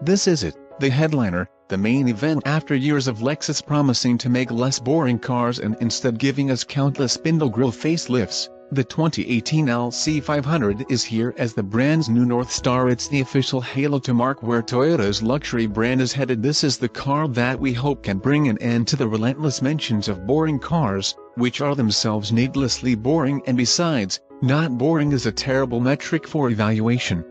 This is it, the headliner, the main event after years of Lexus promising to make less boring cars and instead giving us countless spindle grille facelifts. The 2018 LC500 is here as the brand's new North Star it's the official halo to mark where Toyota's luxury brand is headed this is the car that we hope can bring an end to the relentless mentions of boring cars, which are themselves needlessly boring and besides, not boring is a terrible metric for evaluation.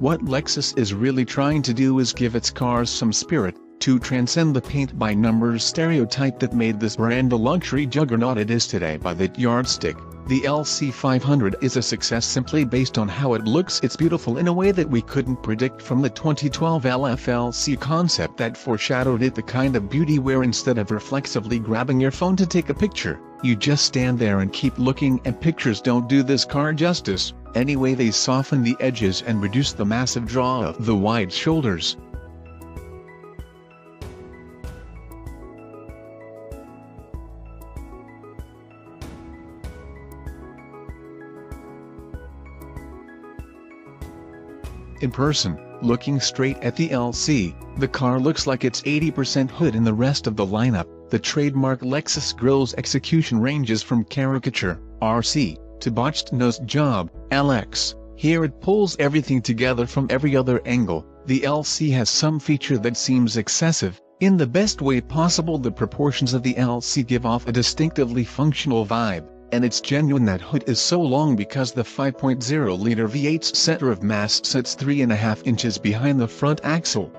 What Lexus is really trying to do is give its cars some spirit, to transcend the paint-by-numbers stereotype that made this brand the luxury juggernaut it is today by that yardstick. The LC500 is a success simply based on how it looks it's beautiful in a way that we couldn't predict from the 2012 LFLC concept that foreshadowed it the kind of beauty where instead of reflexively grabbing your phone to take a picture, you just stand there and keep looking and pictures don't do this car justice, anyway they soften the edges and reduce the massive draw of the wide shoulders. In person, looking straight at the LC, the car looks like it's 80% hood in the rest of the lineup. The trademark Lexus grille's execution ranges from caricature, RC, to botched nose job, LX. Here it pulls everything together from every other angle. The LC has some feature that seems excessive. In the best way possible the proportions of the LC give off a distinctively functional vibe and it's genuine that hood is so long because the 5.0-liter V8's center of mass sits 3.5 inches behind the front axle.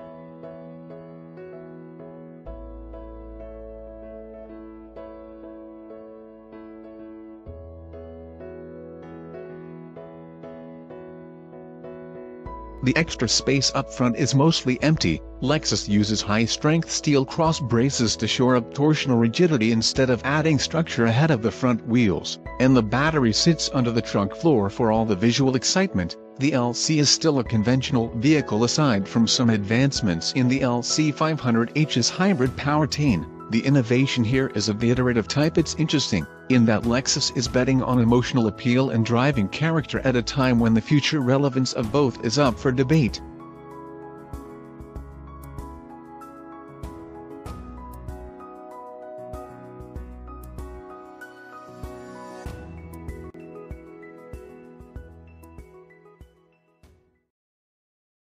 The extra space up front is mostly empty. Lexus uses high-strength steel cross braces to shore up torsional rigidity instead of adding structure ahead of the front wheels, and the battery sits under the trunk floor for all the visual excitement. The LC is still a conventional vehicle aside from some advancements in the LC500H's hybrid powertrain. The innovation here is of the iterative type it's interesting, in that Lexus is betting on emotional appeal and driving character at a time when the future relevance of both is up for debate.